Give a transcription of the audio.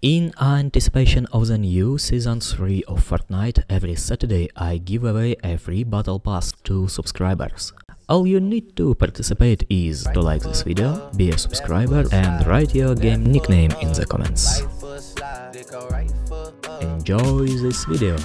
In anticipation of the new Season 3 of Fortnite, every Saturday I give away a free Battle Pass to subscribers. All you need to participate is to like this video, be a subscriber and write your game nickname in the comments. Enjoy this video!